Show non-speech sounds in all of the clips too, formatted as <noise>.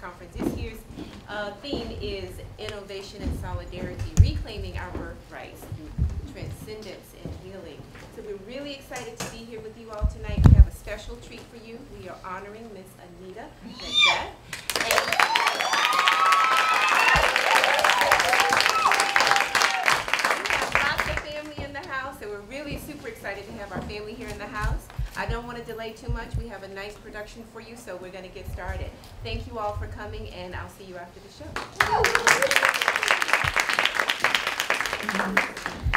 Conference. This year's uh, theme is Innovation and Solidarity, Reclaiming Our Birthrights Through Transcendence and Healing. So we're really excited to be here with you all tonight. We have a special treat for you. We are honoring Miss Anita Macbeth. So we're really super excited to have our family here in the house. I don't want to delay too much. We have a nice production for you, so we're going to get started. Thank you all for coming, and I'll see you after the show.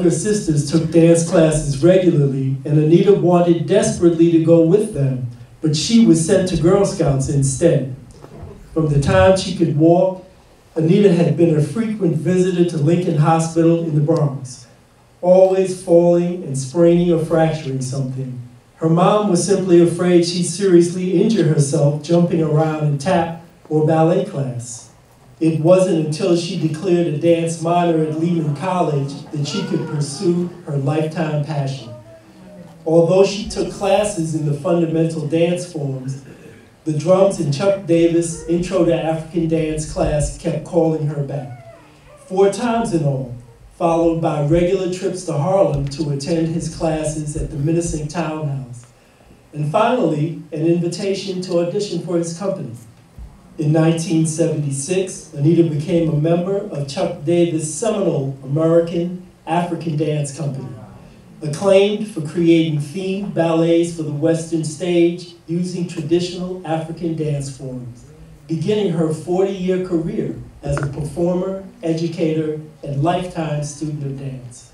Younger sisters took dance classes regularly, and Anita wanted desperately to go with them, but she was sent to Girl Scouts instead. From the time she could walk, Anita had been a frequent visitor to Lincoln Hospital in the Bronx, always falling and spraining or fracturing something. Her mom was simply afraid she'd seriously injure herself jumping around in tap or ballet class. It wasn't until she declared a dance minor at Lehman College that she could pursue her lifetime passion. Although she took classes in the fundamental dance forms, the drums in Chuck Davis' Intro to African Dance class kept calling her back. Four times in all, followed by regular trips to Harlem to attend his classes at the menacing Townhouse. And finally, an invitation to audition for his company. In 1976, Anita became a member of Chuck Davis' seminal American African Dance Company, acclaimed for creating themed ballets for the Western stage using traditional African dance forms, beginning her 40-year career as a performer, educator, and lifetime student of dance.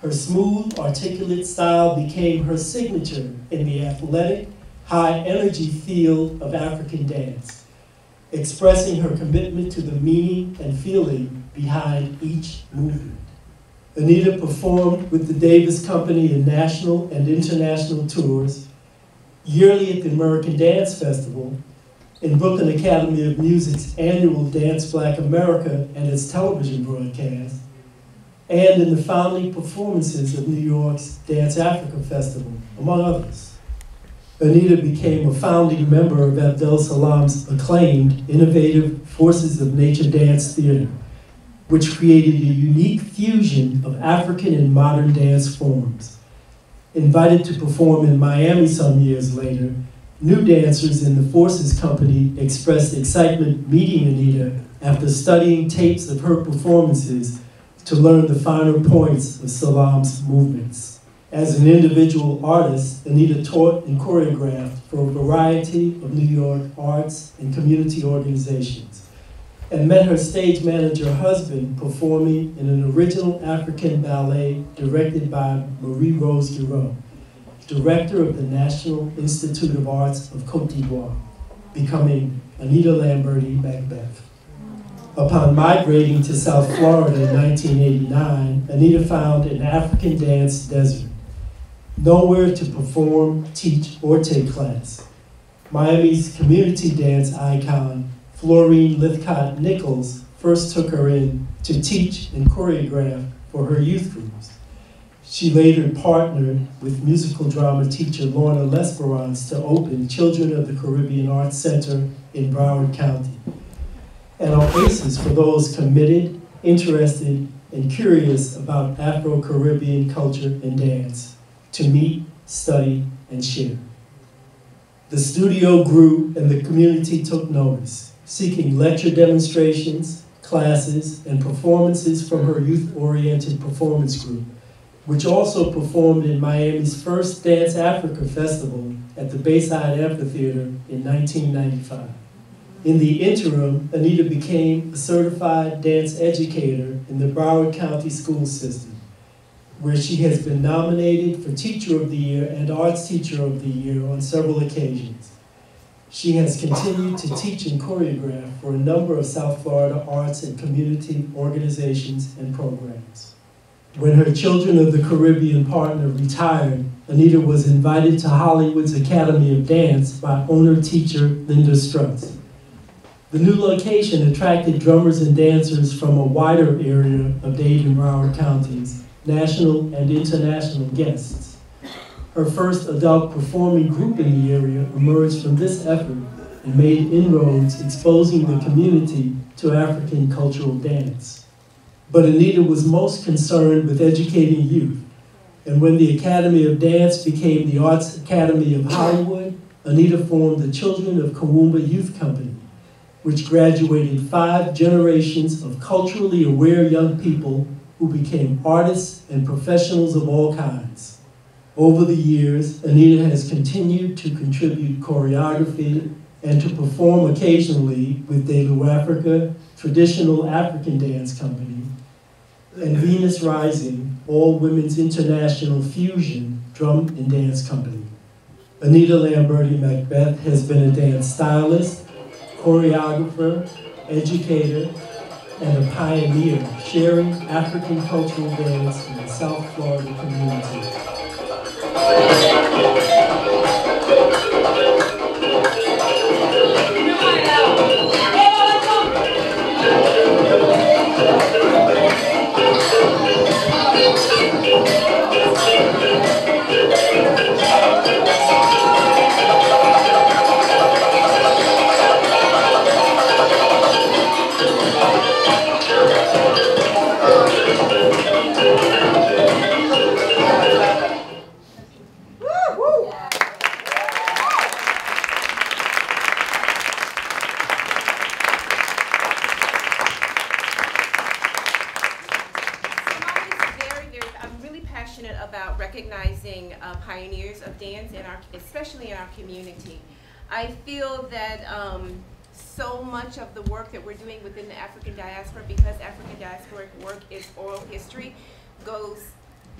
Her smooth, articulate style became her signature in the athletic, high-energy field of African dance expressing her commitment to the meaning and feeling behind each movement. Anita performed with the Davis Company in national and international tours, yearly at the American Dance Festival, in Brooklyn Academy of Music's annual Dance Black America and its television broadcast, and in the founding performances of New York's Dance Africa Festival, among others. Anita became a founding member of Abdel Salaam's acclaimed innovative Forces of Nature Dance Theater, which created a unique fusion of African and modern dance forms. Invited to perform in Miami some years later, new dancers in the Forces Company expressed excitement meeting Anita after studying tapes of her performances to learn the finer points of Salam's movements. As an individual artist, Anita taught and choreographed for a variety of New York arts and community organizations, and met her stage manager husband performing in an original African ballet directed by Marie Rose Guiraud, director of the National Institute of Arts of Cote d'Ivoire, becoming Anita Lamberty Macbeth. Upon migrating to South Florida in 1989, Anita found an African dance desert nowhere to perform, teach, or take class. Miami's community dance icon, Florine Lithcott Nichols, first took her in to teach and choreograph for her youth groups. She later partnered with musical drama teacher Lorna Lesperance to open Children of the Caribbean Arts Center in Broward County, an oasis for those committed, interested, and curious about Afro-Caribbean culture and dance to meet, study, and share. The studio grew and the community took notice, seeking lecture demonstrations, classes, and performances from her youth-oriented performance group, which also performed in Miami's first Dance Africa Festival at the Bayside Amphitheater in 1995. In the interim, Anita became a certified dance educator in the Broward County School System, where she has been nominated for Teacher of the Year and Arts Teacher of the Year on several occasions. She has continued to teach and choreograph for a number of South Florida arts and community organizations and programs. When her Children of the Caribbean partner retired, Anita was invited to Hollywood's Academy of Dance by owner-teacher Linda Strutz. The new location attracted drummers and dancers from a wider area of Dade and Broward counties, national and international guests. Her first adult performing group in the area emerged from this effort and made inroads exposing the community to African cultural dance. But Anita was most concerned with educating youth. And when the Academy of Dance became the Arts Academy of Hollywood, Anita formed the Children of Kawumba Youth Company which graduated five generations of culturally aware young people who became artists and professionals of all kinds. Over the years, Anita has continued to contribute choreography and to perform occasionally with Delou Africa, traditional African dance company, and Venus Rising, all women's international fusion drum and dance company. Anita Lamberti Macbeth has been a dance stylist, choreographer, educator, and a pioneer sharing African cultural dance in the South Florida community.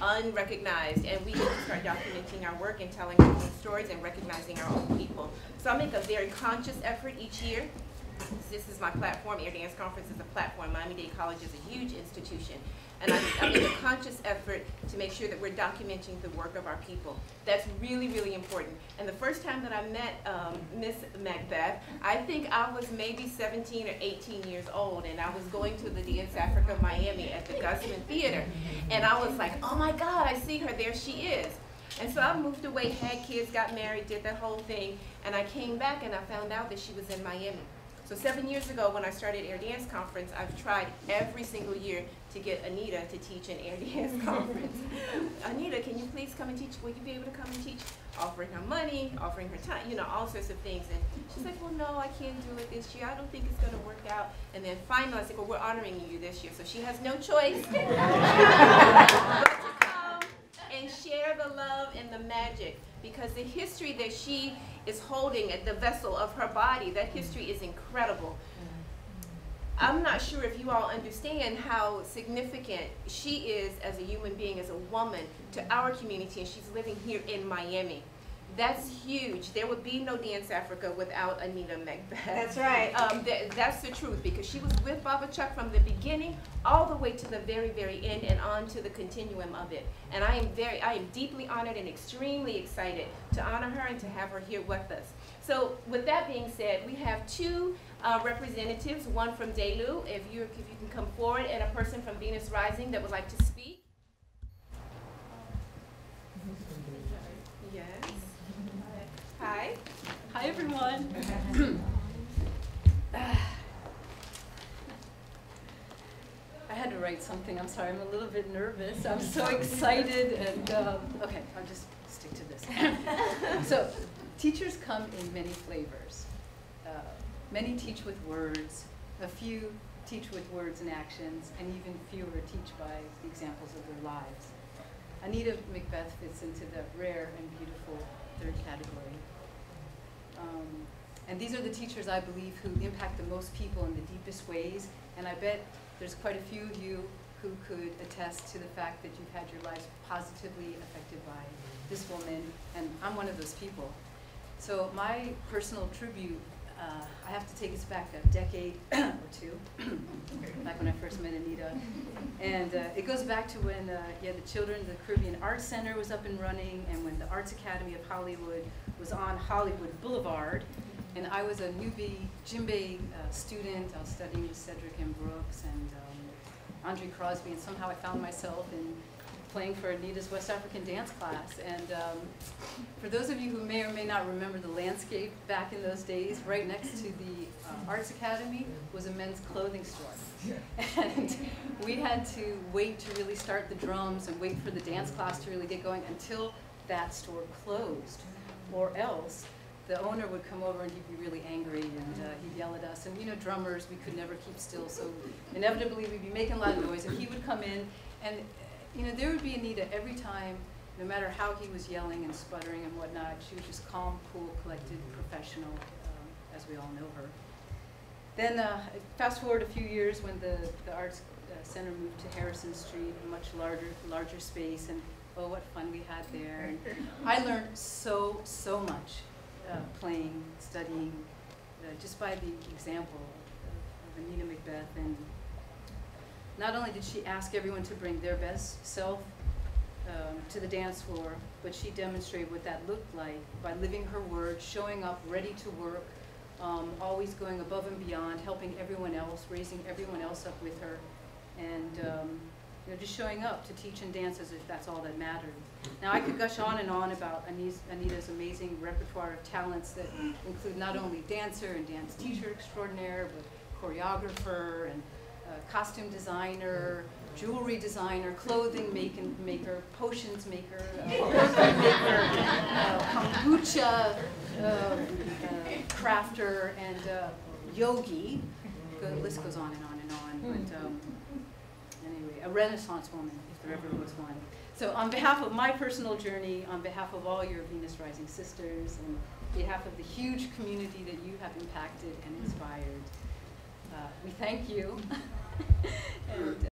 Unrecognized, and we need to start documenting our work and telling our own stories and recognizing our own people. So I make a very conscious effort each year. This is my platform. Air Dance Conference is a platform. Miami-Dade College is a huge institution. And I, I make a conscious effort to make sure that we're documenting the work of our people. That's really, really important. And the first time that I met um, Miss Macbeth, I think I was maybe 17 or 18 years old, and I was going to the Dance Africa Miami at the Gusman Theater. And I was like, oh my God, I see her, there she is. And so I moved away, had kids, got married, did that whole thing, and I came back and I found out that she was in Miami. So seven years ago when I started Air Dance Conference, I've tried every single year to get Anita to teach an Air Dance Conference. Anita, can you please come and teach? Will you be able to come and teach? Offering her money, offering her time, you know, all sorts of things. And she's like, well, no, I can't do it this year. I don't think it's going to work out. And then finally I said, well, we're honoring you this year. So she has no choice <laughs> but to come and share the love and the magic because the history that she is holding at the vessel of her body, that history is incredible. I'm not sure if you all understand how significant she is as a human being, as a woman, to our community, and she's living here in Miami. That's huge. There would be no Dance Africa without Anita Macbeth. That's right. Um, th that's the truth because she was with Baba Chuck from the beginning all the way to the very, very end and on to the continuum of it. And I am very, I am deeply honored and extremely excited to honor her and to have her here with us. So with that being said, we have two uh, representatives, one from Delou, if you if you can come forward, and a person from Venus Rising that would like to speak. Yes. Hi. Hi, everyone. <sighs> I had to write something. I'm sorry. I'm a little bit nervous. I'm so excited. And um, okay, I'll just stick to this. <laughs> so, teachers come in many flavors. Many teach with words. A few teach with words and actions, and even fewer teach by the examples of their lives. Anita Macbeth fits into the rare and beautiful third category. Um, and these are the teachers I believe who impact the most people in the deepest ways. And I bet there's quite a few of you who could attest to the fact that you've had your lives positively affected by this woman, and I'm one of those people. So my personal tribute, uh, I have to take us back a decade <clears throat> or two, <coughs> back when I first met Anita. And uh, it goes back to when uh, yeah, the Children of the Caribbean Arts Center was up and running, and when the Arts Academy of Hollywood was on Hollywood Boulevard. And I was a newbie djembe uh, student. I was studying with Cedric and Brooks and um, Andre Crosby, and somehow I found myself in playing for Anita's West African dance class. And um, for those of you who may or may not remember the landscape back in those days, right next to the uh, Arts Academy was a men's clothing store. <laughs> And we had to wait to really start the drums and wait for the dance class to really get going until that store closed. Or else the owner would come over and he'd be really angry and uh, he'd yell at us. And you know, drummers, we could never keep still, so inevitably we'd be making a lot of noise. And he would come in, and you know, there would be Anita every time, no matter how he was yelling and sputtering and whatnot. She was just calm, cool, collected, professional, um, as we all know her. Then uh, fast forward a few years when the, the Arts uh, Center moved to Harrison Street, a much larger, larger space, and oh, what fun we had there. And I <laughs> learned so, so much uh, playing, studying, uh, just by the example of, of Anita Macbeth. And not only did she ask everyone to bring their best self um, to the dance floor, but she demonstrated what that looked like by living her word, showing up ready to work, um, always going above and beyond, helping everyone else, raising everyone else up with her, and um, you know, just showing up to teach and dance as if that's all that mattered. Now, I could gush on and on about Anita's, amazing repertoire of talents that include not only dancer and dance teacher extraordinaire, but choreographer and costume designer, jewelry designer, clothing making, maker, potions maker, uh, <laughs> maker, uh, kombucha uh, uh, crafter, and uh, yogi. The list goes on and on and on. But um, anyway, a Renaissance woman, if there ever was one. So on behalf of my personal journey, on behalf of all your Venus Rising sisters, and on behalf of the huge community that you have impacted and inspired, uh, we thank you. <laughs> and uh,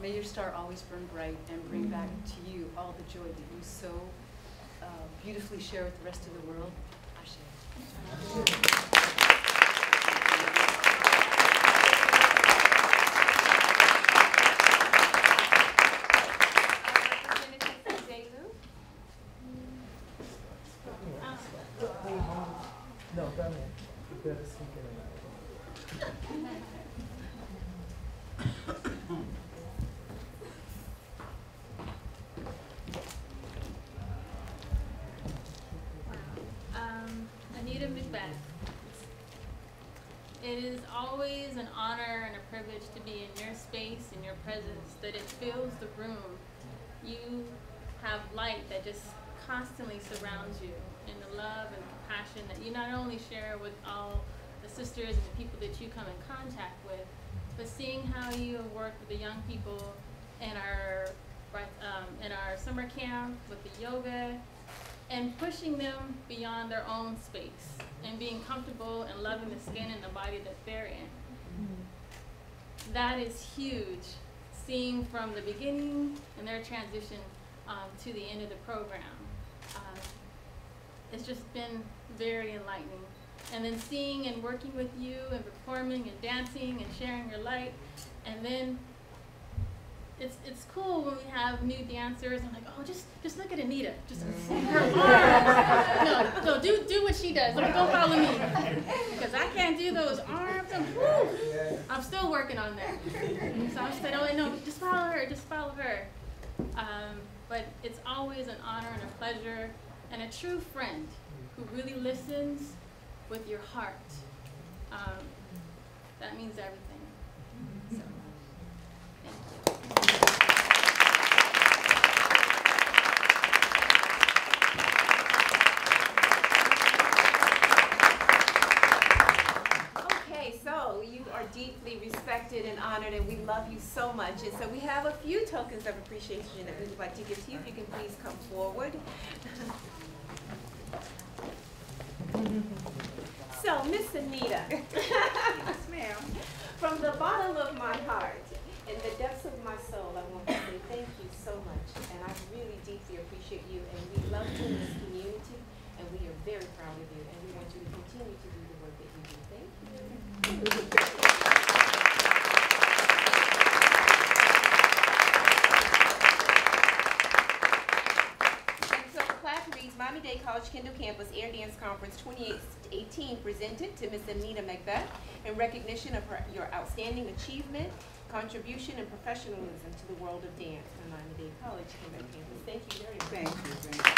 may your star always burn bright and bring back to you all the joy that you so uh, beautifully share with the rest of the world. Ashe. Representative from Delou. No, go ahead. You better speak it out. Um, Anita Macbeth. It is always an honor and a privilege to be in your space, in your presence, that it fills the room. You have light that just constantly surrounds you, and the love and compassion that you not only share with all the sisters and the people that you come in contact with, but seeing how you have worked with the young people in our um, in our summer camp with the yoga and pushing them beyond their own space and being comfortable and loving the skin and the body that they're in. That is huge, seeing from the beginning and their transition um, to the end of the program. Uh, it's just been very enlightening. And then seeing and working with you and performing and dancing and sharing your light, and then it's it's cool when we have new dancers. I'm like, oh, just just look at Anita, just <laughs> her arms. no, no, do do what she does. Don't, don't follow me because I can't do those arms. I'm, I'm still working on that. So I'm just like, oh no, just follow her, just follow her. Um, but it's always an honor and a pleasure and a true friend who really listens with your heart. Um, that means everything. So, thank you. Are deeply respected and honored, and we love you so much. And so we have a few tokens of appreciation that we would like to give to you. If you can please come forward. <laughs> So, Miss Anita. Yes, ma'am. From the bottom of my heart in the depths of my soul, I want to say thank you so much. And I really deeply appreciate you, and we love you in this community, and we are very proud of you, and we want you to continue to do the work that you do. Thank you. And so the plaque reads, Miami-Dade College Kendall Campus Air Dance Conference 2018 presented to Ms. Anita Macbeth in recognition of her, your outstanding achievement, contribution, and professionalism to the world of dance from Miami-Dade College Kendall Campus. Thank you very much. Thank you, thank you.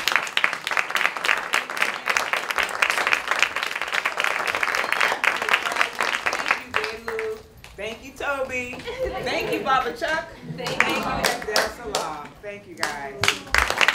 Thank you, Thank you, Toby. <laughs> Thank you, Baba Chuck. Thank Thank you, you. Abdel Salaam. Thank you, guys.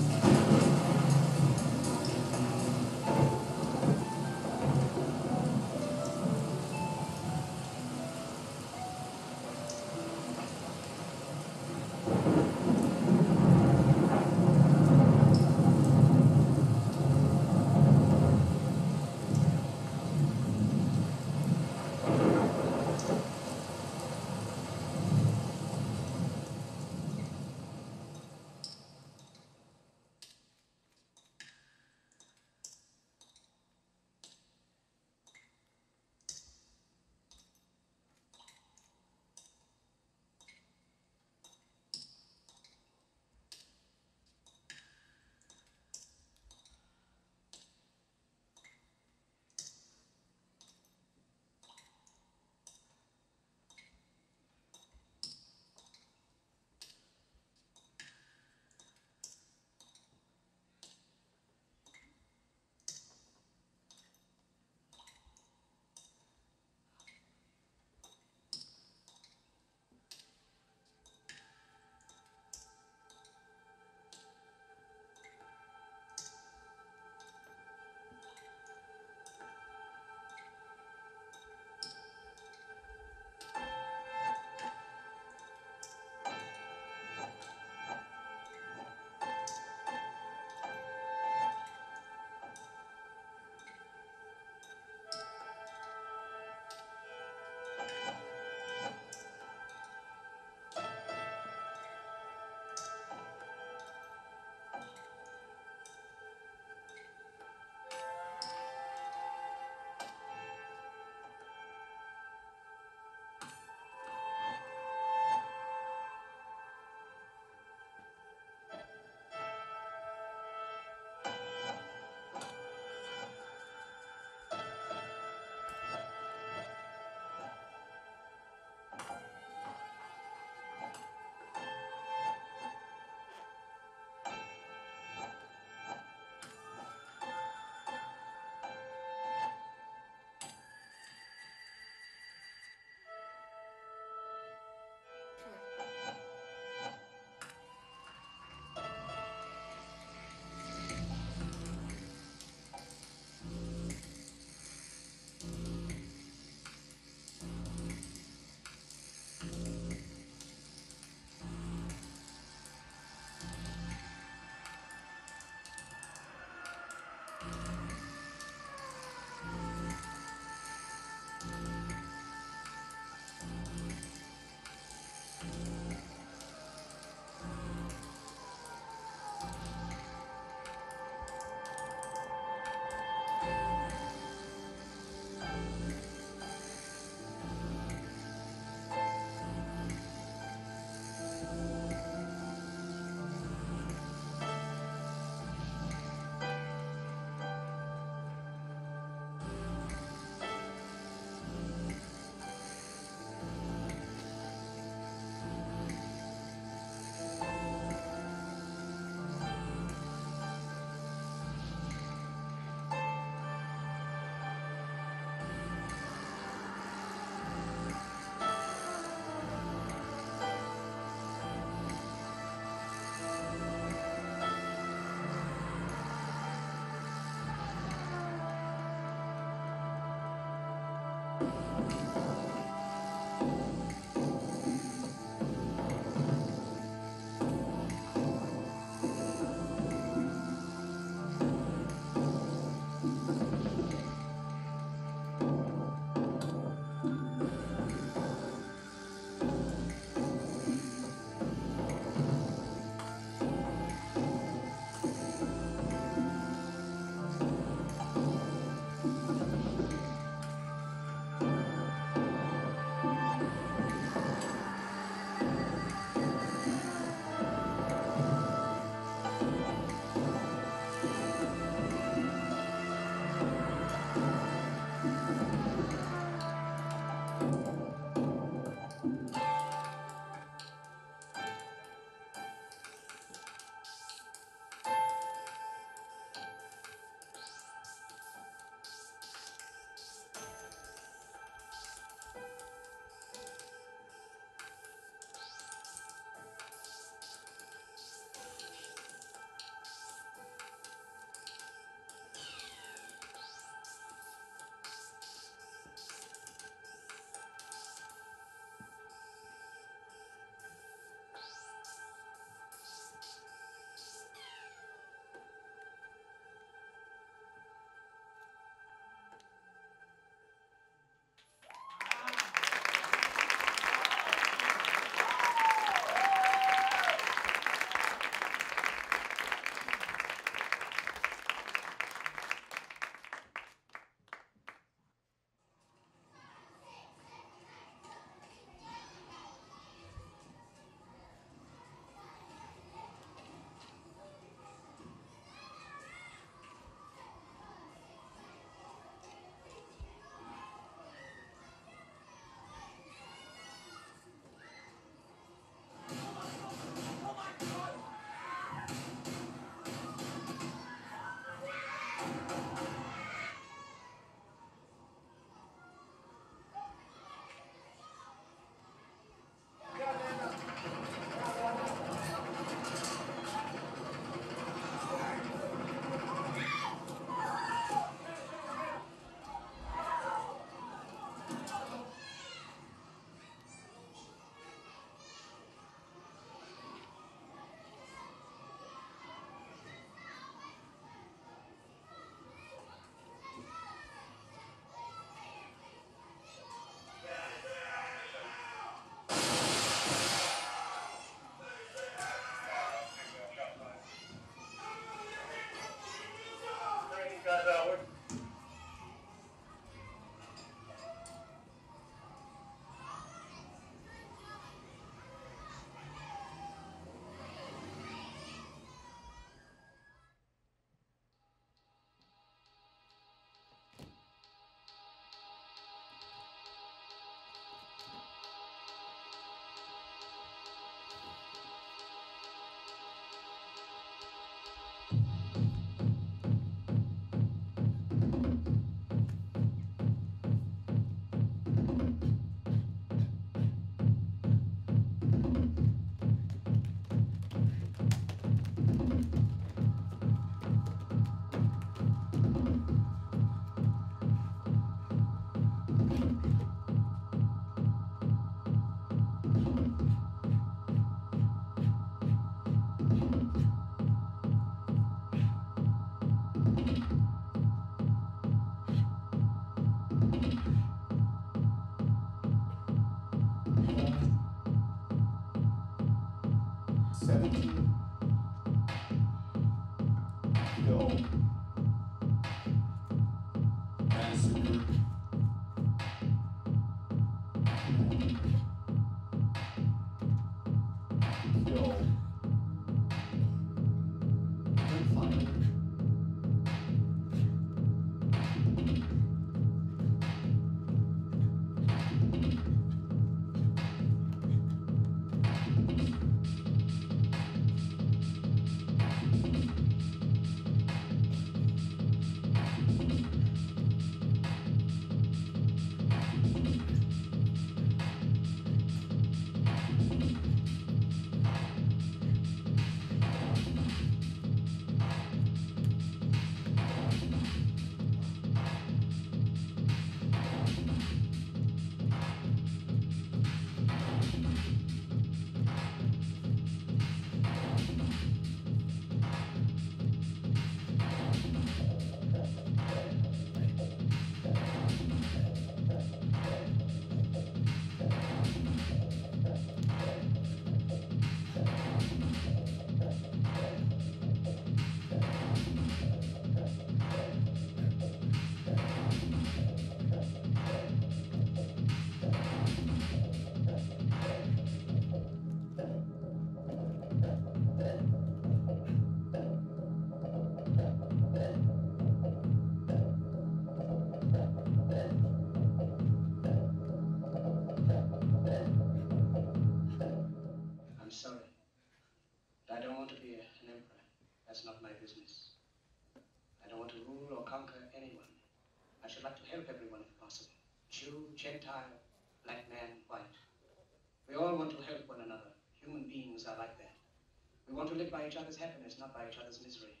By each other's happiness, not by each other's misery.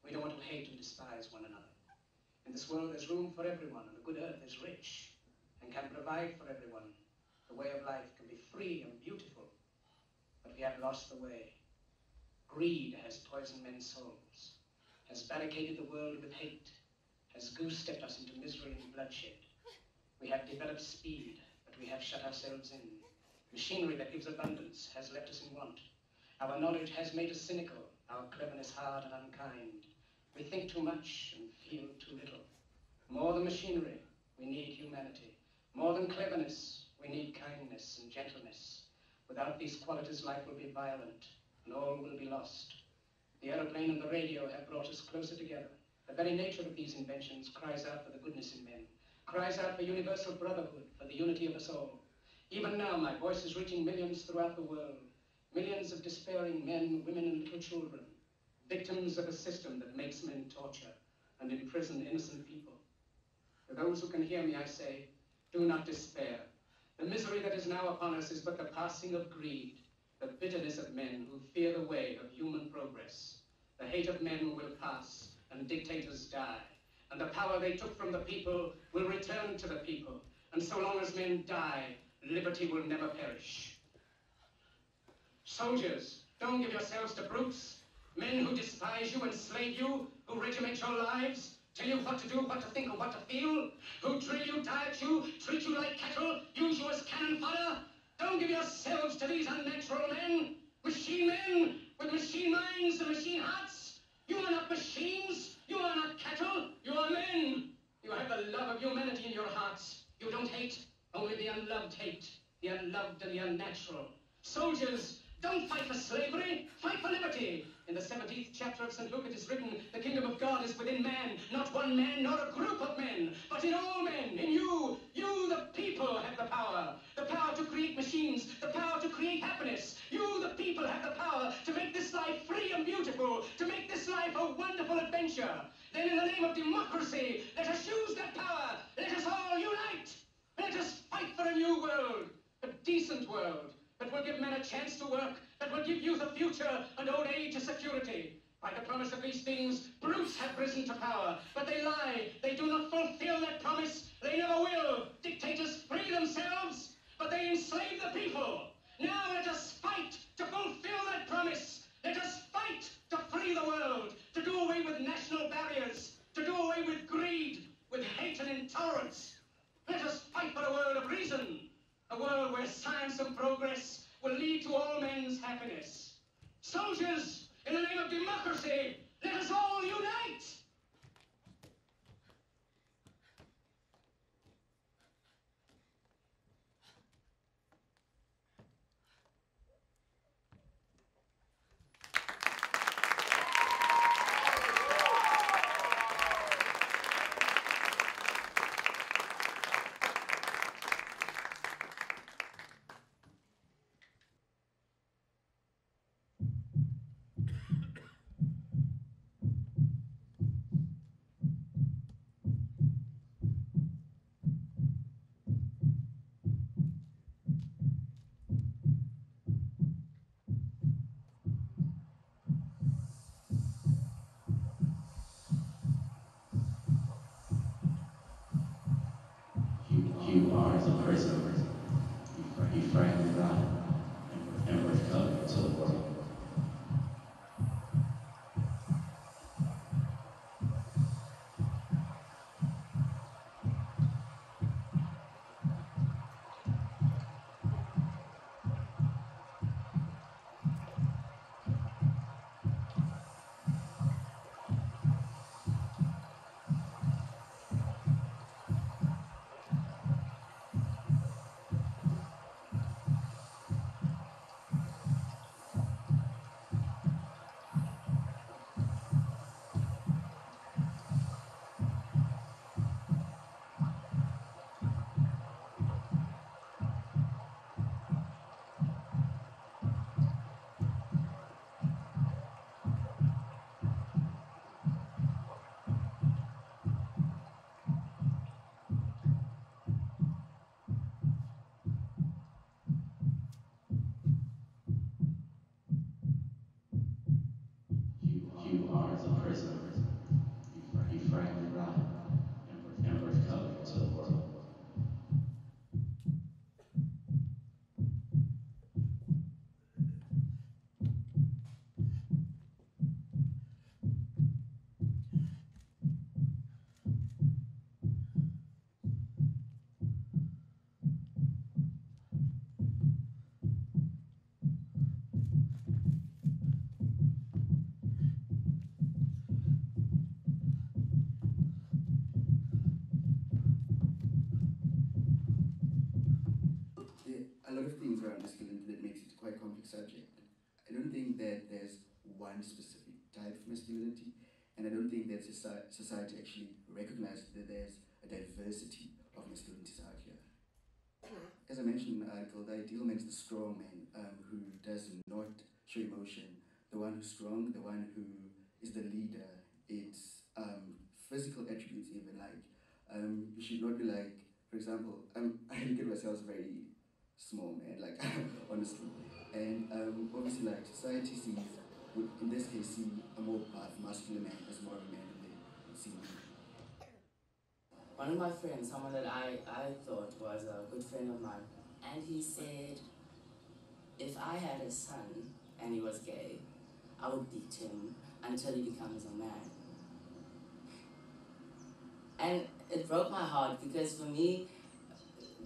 We don't want to hate and despise one another. In this world, there's room for everyone, and the good earth is rich and can provide for everyone. The way of life can be free and beautiful, but we have lost the way. Greed has poisoned men's souls, has barricaded the world with hate, has goose-stepped us into misery and bloodshed. We have developed speed, but we have shut ourselves in. Machinery that gives abundance has left us in want. Our knowledge has made us cynical, our cleverness hard and unkind. We think too much and feel too little. More than machinery, we need humanity. More than cleverness, we need kindness and gentleness. Without these qualities, life will be violent and all will be lost. The aeroplane and the radio have brought us closer together. The very nature of these inventions cries out for the goodness in men, cries out for universal brotherhood, for the unity of us all. Even now, my voice is reaching millions throughout the world, millions of despairing men, women, and little children, victims of a system that makes men torture and imprison innocent people. To those who can hear me, I say, do not despair. The misery that is now upon us is but the passing of greed, the bitterness of men who fear the way of human progress. The hate of men will pass, and dictators die. And the power they took from the people will return to the people. And so long as men die, liberty will never perish. Soldiers, don't give yourselves to brutes, men who despise you, enslave you, who regiment your lives, tell you what to do, what to think, what to feel, who drill you, diet you, treat you like cattle, use you as cannon fodder. Don't give yourselves to these unnatural men, machine men with machine minds and machine hearts. You are not machines, you are not cattle, you are men. You have the love of humanity in your hearts. You don't hate, only the unloved hate, the unloved and the unnatural. Soldiers, don't fight for slavery, fight for liberty. In the 17th chapter of St. Luke it is written, the kingdom of God is within man, not one man nor a group of men, but in all men, in you. You, the people, have the power. The power to create machines, the power to create happiness. You, the people, have the power to make this life free and beautiful, to make this life a wonderful adventure. Then in the name of democracy, let us use that power. Let us all unite. Let us fight for a new world, a decent world, that will give men a chance to work, that will give youth a future and old age a security. By the promise of these things, brutes have risen to power, but they lie. They do not fulfill that promise. They never will. Dictators free themselves, but they enslave the people. Now let us fight to fulfill that promise. Let us fight to free the world, to do away with national barriers, to do away with greed, with hate and intolerance. Let us fight for a world of reason, a world where science and progress will lead to all men's happiness. Soldiers, in the name of democracy, let us all unite! Masculinity that makes it quite a complex subject. I don't think that there's one specific type of masculinity, and I don't think that society actually recognizes that there's a diversity of masculinities out here. As I mentioned in the article, the ideal man is the strong man um, who does not show emotion, the one who's strong, the one who is the leader. It's um, physical attributes, even like um, you should not be like, for example, um, I look at myself as very small man, like <laughs> honestly, and um, obviously like society sees, would in this case see a more buff, masculine man as more of a man than they see me. One of my friends, someone that I, I thought was a good friend of mine, and he said, if I had a son and he was gay, I would beat him until he becomes a man. And it broke my heart because for me,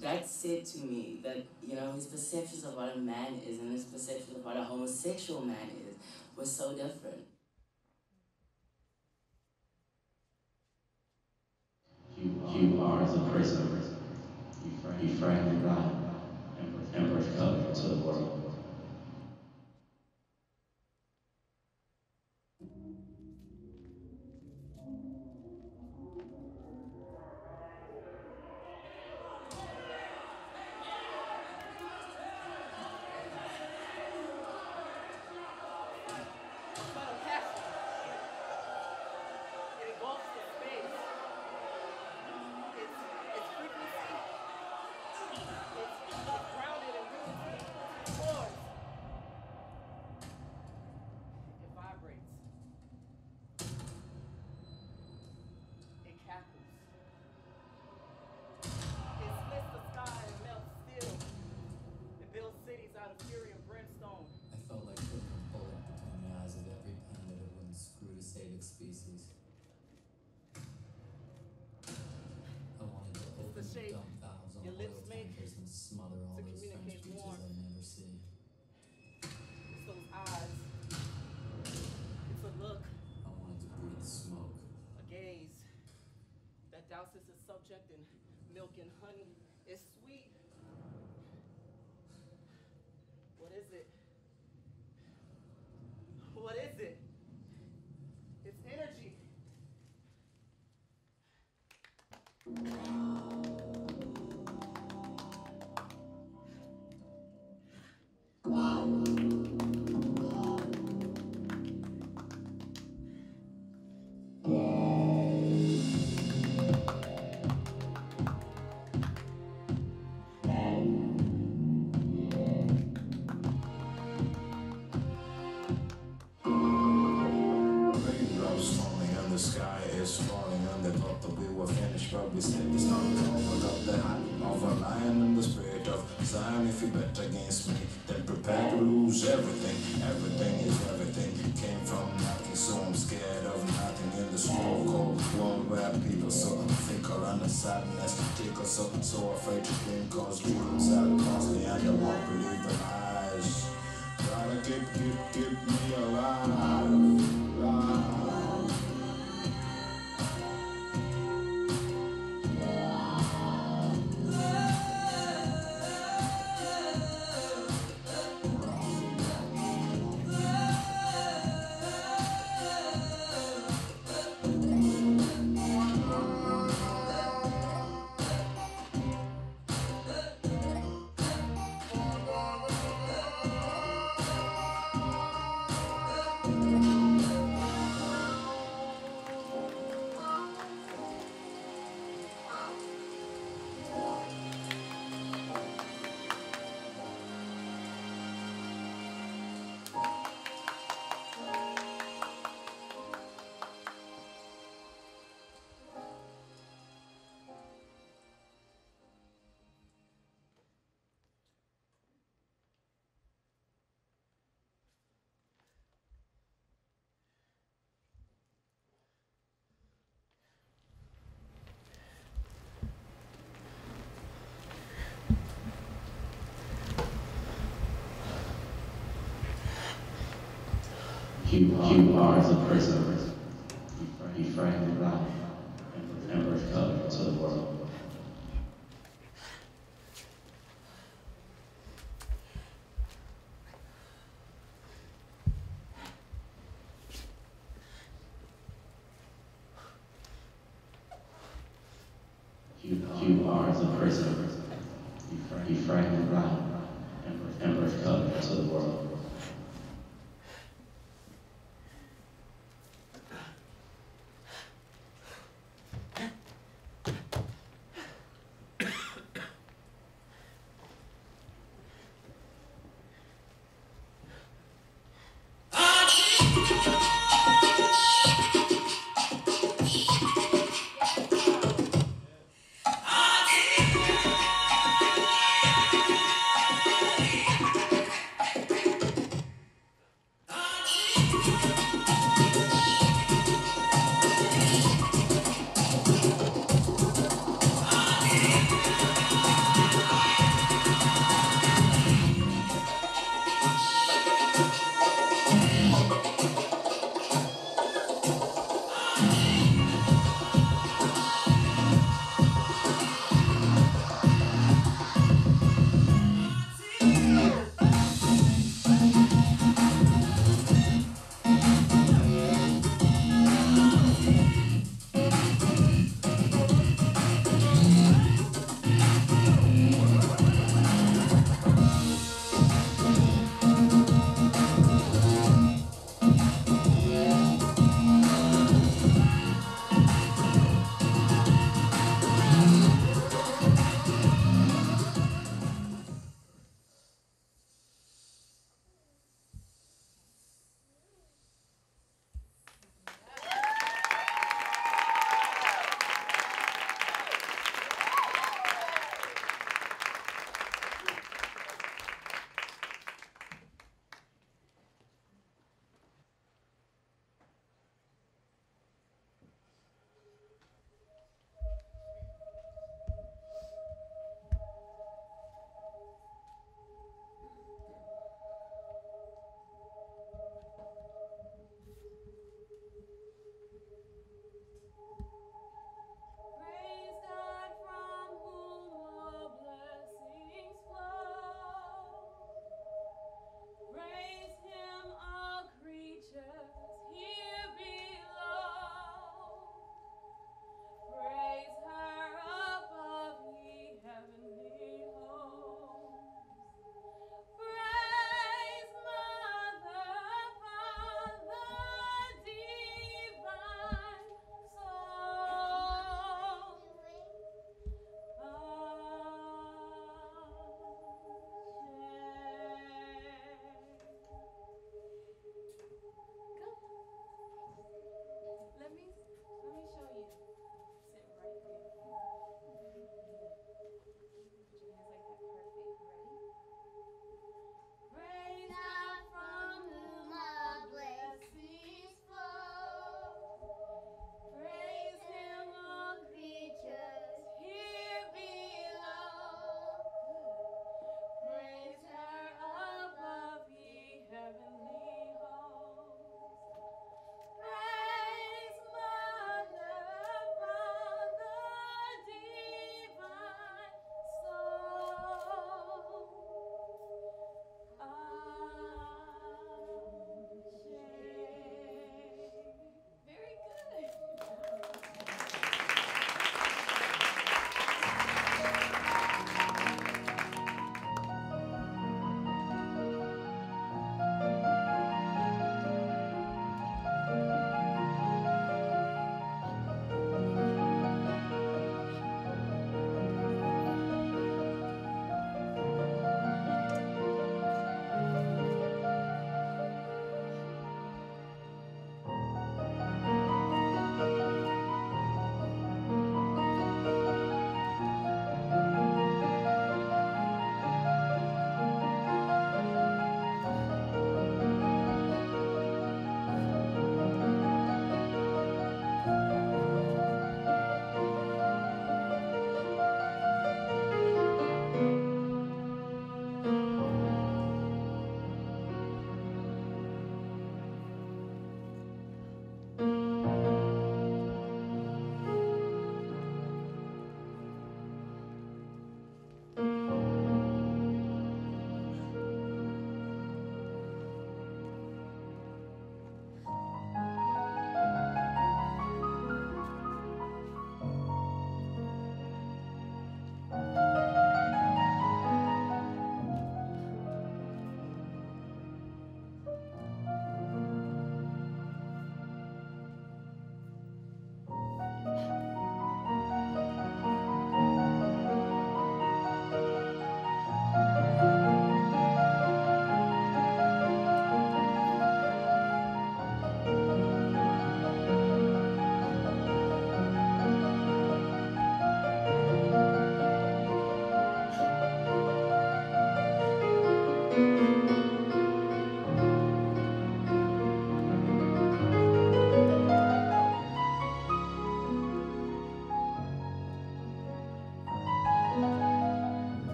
that said to me that, you know, his perceptions of what a man is and his perceptions of what a homosexual man is was so different. You, are the prisoner. You frame, you frame the lie and bring color to the world. Douses we still it's not over up the hand of a lion in the spirit of Zion. If you bet against me then prepare to lose everything. Everything is everything. Came from nothing so I'm scared of nothing. In this cold cold world where people so fickle and the sadness tickle so so afraid to dream cause dreams are costly and I won't believe the lies. Gotta keep, keep, keep me alive. You are the prisoner. You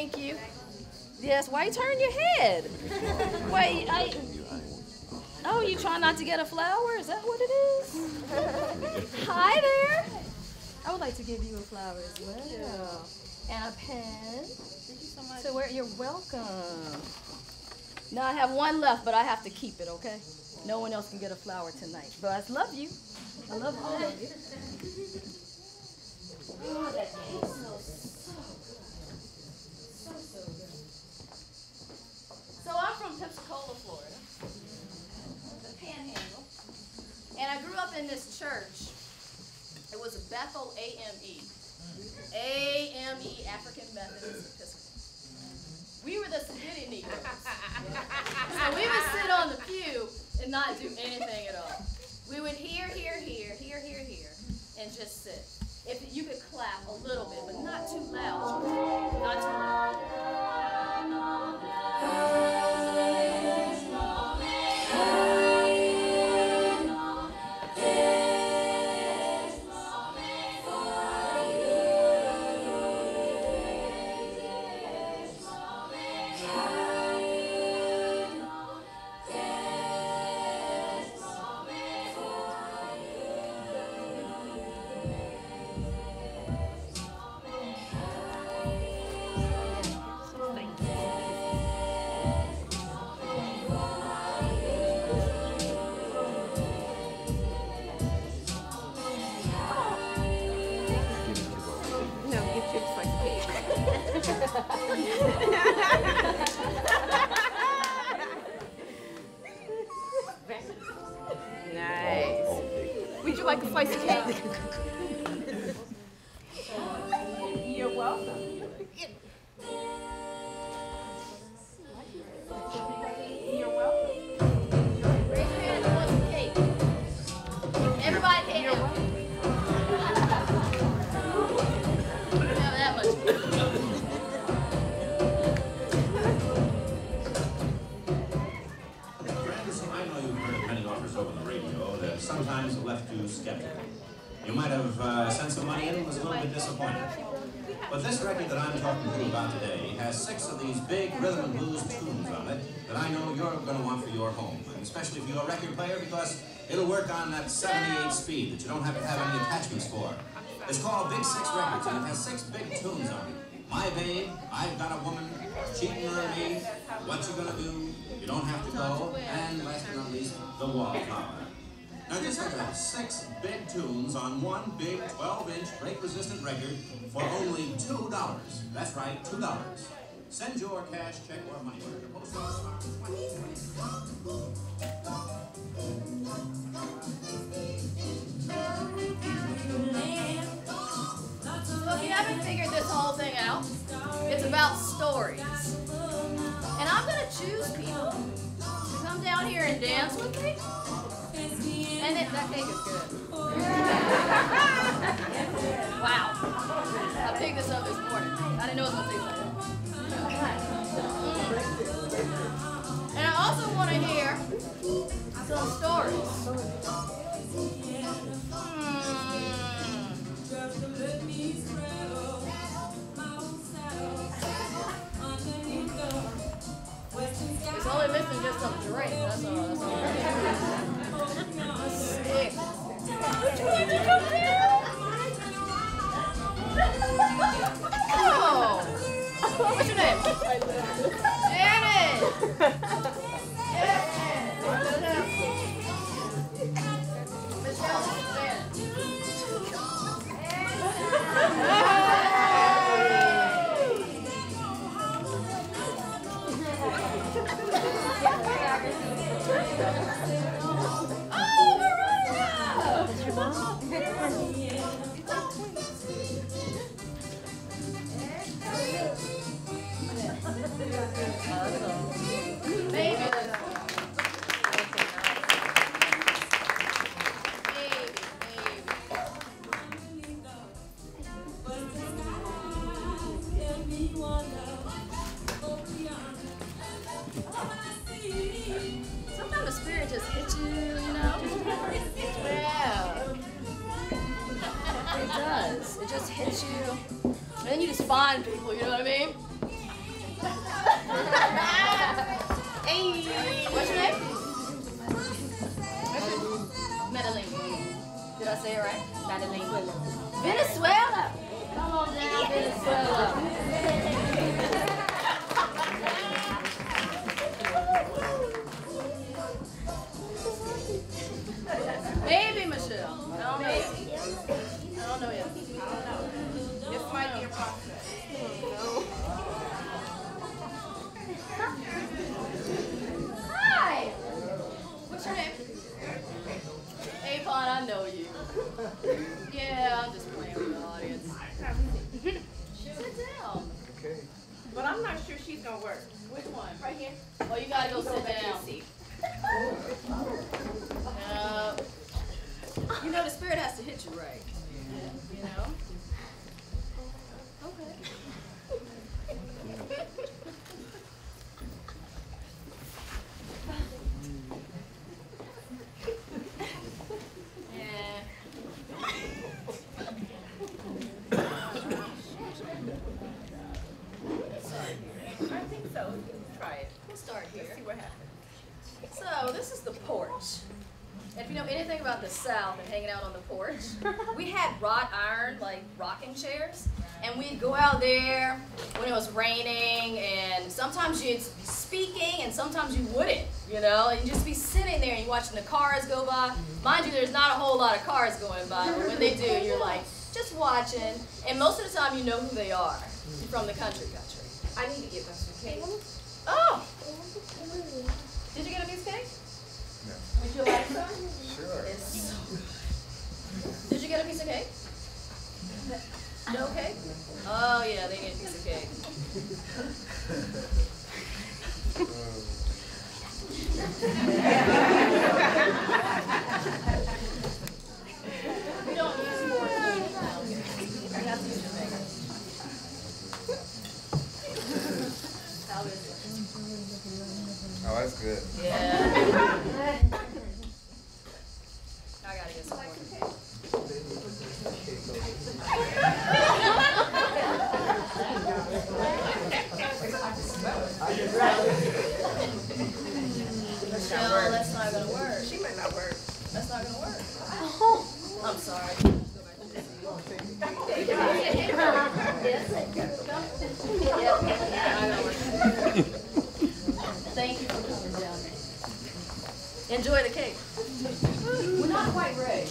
thank you. Yes, why you turn your head? <laughs> Wait, I. Oh, you trying not to get a flower? Is that what it is? <laughs> Hi there. I would like to give you a flower as well. And a pen. Thank you so much. So where you're welcome. Now I have one left, but I have to keep it, okay? No one else can get a flower tonight. But I love you. I love all of you. <laughs> Oh, that cake smells so So, so good. So I'm from Pensacola, Florida, the Panhandle, and I grew up in this church. It was Bethel AME. AME, African Methodist Episcopal. We were the spaghetti negroes. so we would sit on the pew and not do anything at all. We would hear, hear, hear, hear, hear, hear, and just sit. If you could clap a little bit, but not too loud. Not too one big 12-inch break-resistant record for only $2. That's right, $2. Send your cash, check, or money order to Post if you haven't figured this whole thing out, it's about stories. And I'm gonna choose people to come down here and dance with me. And it, that cake is good. <laughs> wow. I picked this up this morning. I didn't know it was taste like this. Mm. And I also want to hear some stories. <laughs> It's only missing just some drink. And we'd go out there when it was raining, and sometimes you'd be speaking, and sometimes you wouldn't, you know, and you'd just be sitting there and you're watching the cars go by. Mind you, there's not a whole lot of cars going by, but when they do, you're like just watching, and most of the time you know who they are from the country country. I need to get my suitcase. Oh! Did you get a piece of cake? No. Would you like some? Sure. It's so good. Did you get a piece of cake? No cake? Oh yeah, they get a piece of cake. We don't use more food now. You have to use your fingers. How is it? Oh, that's good. Yeah. I gotta get some more. Michelle, that's not gonna work. She might not work. That's not gonna work. I'm Thank you for coming down. Enjoy the cake. We're not quite ready.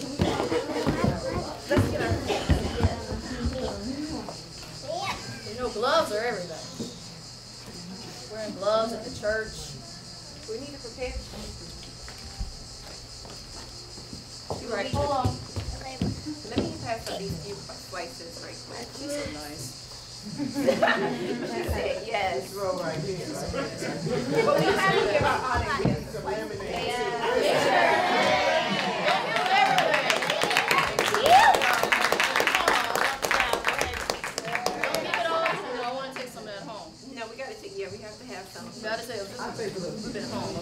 You know, gloves are everything. Wearing gloves at the church. We need to prepare. You right. Hold on. Let me pass out these few slices right quick. She's so <laughs> nice. She said yes. Roll right here, right? <laughs> But we have <laughs> to give our honor gifts. I want to take some at home. No, we gotta take, yeah, we have to have some. You gotta I take a little. we've home.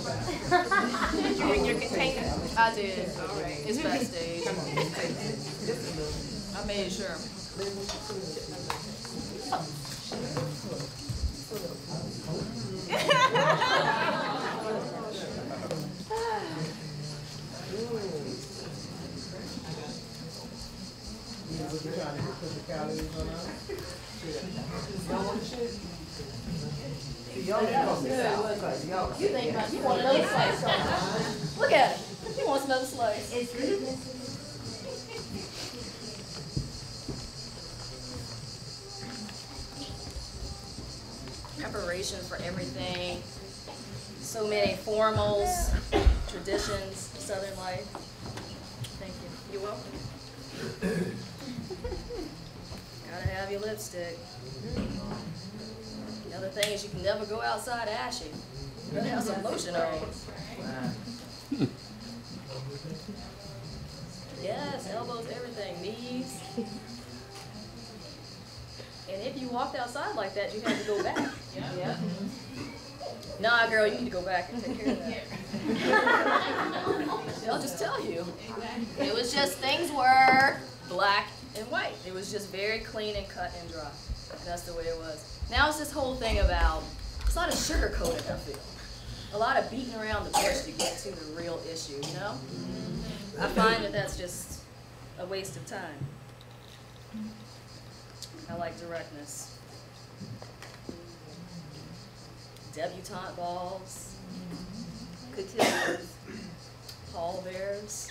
Did you bring your container? I did. All right. It's backstage. I made sure. And white. It was just very clean and dry. That's the way it was. Now it's this whole thing about, it's a lot of sugarcoating, I feel. A lot of beating around the bush to get to the real issue, you know? I find that that's just a waste of time. I like directness. Debutante balls, cotillas, pallbearers.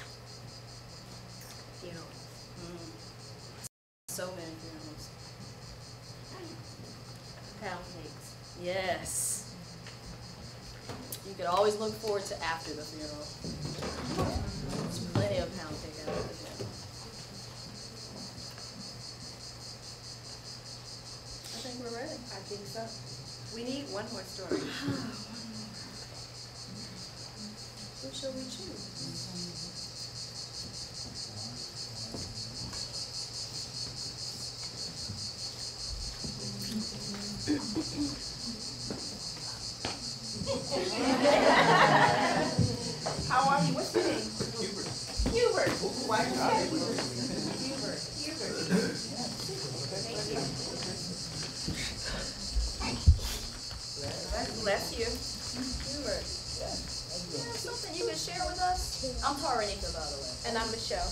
You know, Mm. So many funerals. Pound cakes. Yes. You could always look forward to after the funeral. There's plenty of pound cake after the funeral. I think we're ready. I think so. We need one more story. <sighs> Who shall we choose? How are you? What's your name? Hubert. Hubert. Why you say Hubert? Hubert. Hubert. Thank you. Bless you. Hubert. You have something you can share with us? I'm Taranika, by the way. And I'm Michelle.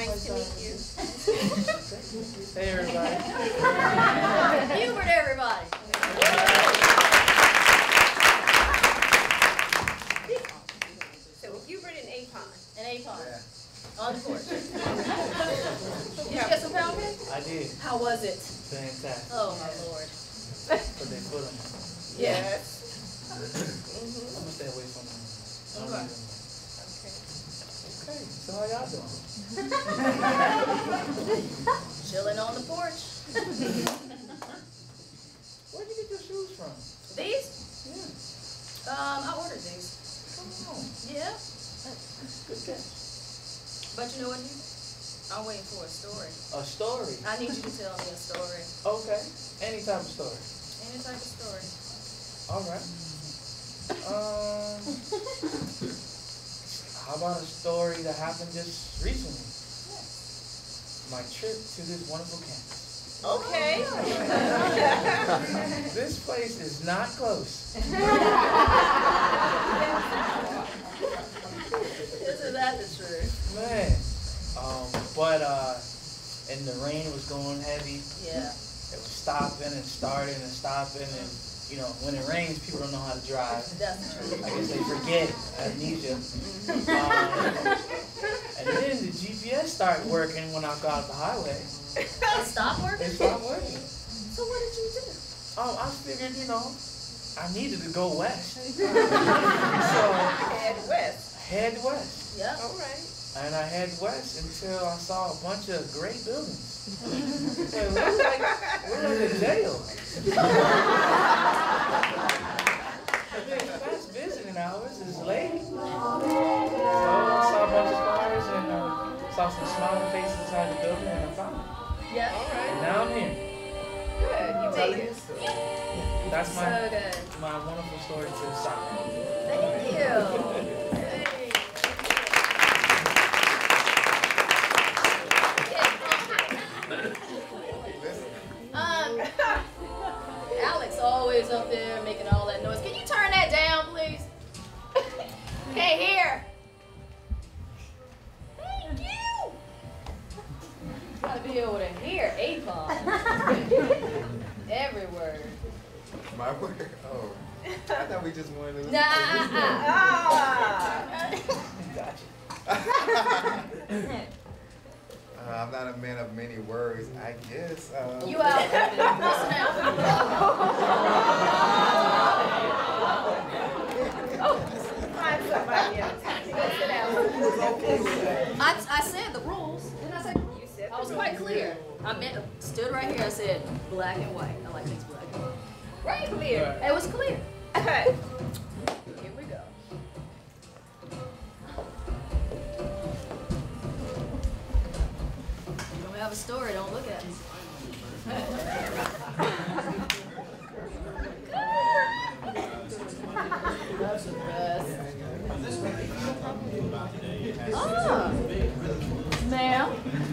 Nice to meet uh, you. Hey, everybody. Hubert, everybody. So Hubert and Apon. And Apon. On the porch. Did you Yeah. get some pound cake? I did. How was it? Fantastic. Oh, my lord. But they put them. Yes. I'm gonna stay away from them. I don't Okay. need them. Okay, so how y'all doing? Chilling on the porch. Where'd you get your shoes from? These? Yeah. Um, I ordered these. Come on. Yeah. Good catch. But you know what? Hugh? I'm waiting for a story. A story. I need you to tell me a story. Okay. Any type of story. Any type of story. All right. Um, how about a story that happened just recently? My trip to this wonderful campus. Okay. <laughs> This place is not close. Isn't that the truth? Man. Um, but uh, and the rain was going heavy. Yeah. It was stopping and starting and stopping and you know when it rains people don't know how to drive. That's the truth. I guess they forget amnesia. <laughs> Um, and then the GPS started working when I got off the highway. It stopped working? It stopped working. So what did you do? Um, I figured, you know, I needed to go west. <laughs> so Head west. head west. Yep. All right. And I head west until I saw a bunch of gray buildings. <laughs> and it looked like, looked like a jail. <laughs> But then past visiting hours is late. So I saw a bunch of cars and uh, saw some smiling faces inside the building Yep. All right. And now I'm here. Good. You made it. That's So my good. my wonderful story to the soccer. Thank you. Um, Alex always up there making all that noise. Can you turn that down, please? <laughs> Okay, here. Gotta be able to hear Apon. <laughs> Every word. My word? Oh. I thought we just wanted to listen Nah. Ah. <laughs> Gotcha. Uh, I'm not a man of many words, I guess. Uh, You out. Listen Find somebody else. Go sit down. I, I said the rules. Didn't I say? You said I was quite clear. I meant, stood right here. I said black and white. I like things black and white. Right clear. It was clear. Okay. <laughs> Here we go. You don't have a story. Don't look at me. That's the best. Ah, ma'am.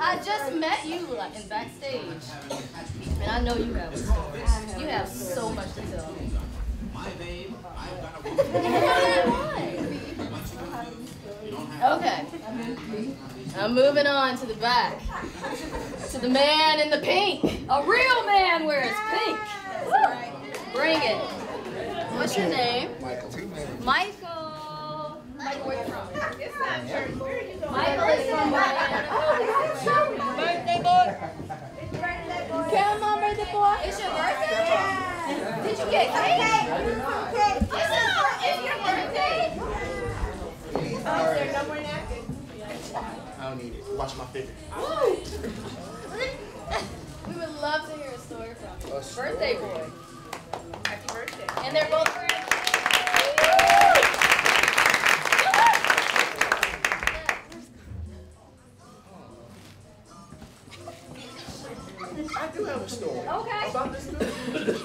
I just met you like in backstage, and I know you have. You have so much to tell. My babe, I've got a <laughs> Okay. I'm moving on to the back. To the man in the pink. A real man wears pink. Woo! Bring it. What's your name? Michael. Michael. Michael, where you from? It's not church. Where are you going? Michael is from oh, Birthday boy. Come on, birthday boy. It's your birthday? Did you get cake? It's your, it's your birthday. Oh, is there no more napkins? I don't need it. Watch my figure. Woo. <laughs> We would love to hear a story from you. Birthday boy. Happy birthday. And they're both wearing I do have a story. Okay. About this dude.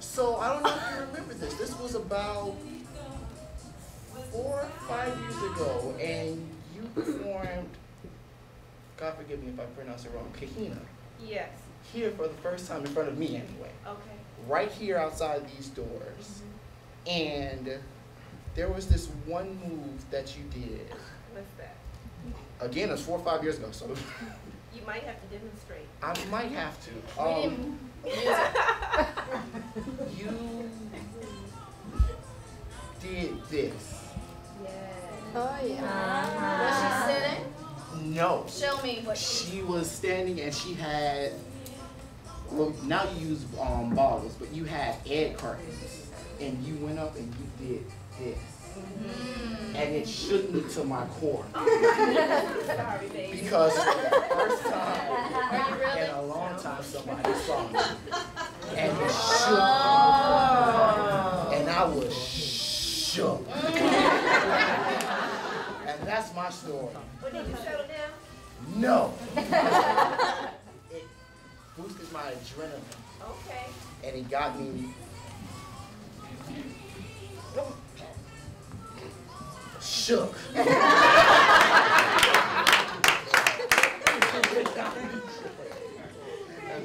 So I don't know if you remember this. This was about four or five years ago, and you performed. God forgive me if I pronounce it wrong. Kahina. Yes. Here for the first time in front of me, anyway. Okay. Right here outside these doors, mm-hmm. and there was this one move that you did. What's that? Again, it was four or five years ago, so <laughs> might have to demonstrate. I might have to. Um, <laughs> you did this. Yes. Oh yeah. Was she sitting? No. Show me what she. She was standing and she had. Well, now you use um, bottles, but you had egg cartons, and you went up and you did this, Mm-hmm. and it shook me to my core oh <laughs> because for <laughs> the first time really? in a long time somebody saw me, <laughs> and it shook Oh. me, and I was shook, and that's my story. What did you settle down? No. it boosted my adrenaline Okay. and it got me shook. and